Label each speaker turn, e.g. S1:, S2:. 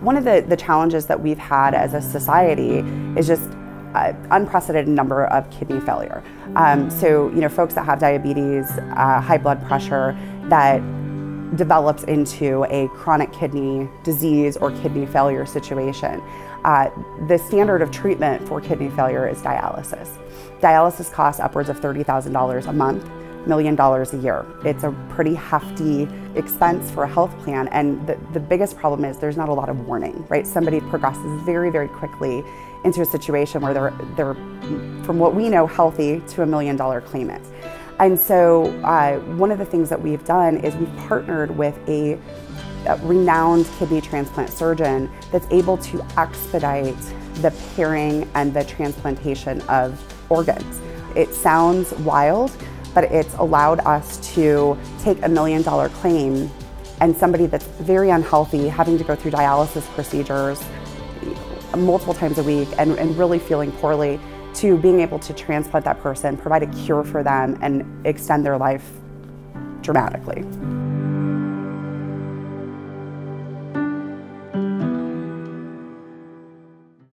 S1: One of the, the challenges that we've had as a society is just uh, unprecedented number of kidney failure. Um, so, you know, folks that have diabetes, uh, high blood pressure, that develops into a chronic kidney disease or kidney failure situation. Uh, the standard of treatment for kidney failure is dialysis. Dialysis costs upwards of $30,000 a month, million dollars a year. It's a pretty hefty expense for a health plan, and the, the biggest problem is there's not a lot of warning, right? Somebody progresses very, very quickly into a situation where they're, they're from what we know, healthy to a million dollar claimant. And so, uh, one of the things that we've done is we've partnered with a, a renowned kidney transplant surgeon that's able to expedite the pairing and the transplantation of organs. It sounds wild, but it's allowed us to take a million dollar claim and somebody that's very unhealthy having to go through dialysis procedures multiple times a week and, and really feeling poorly to being able to transplant that person, provide a cure for them, and extend their life dramatically.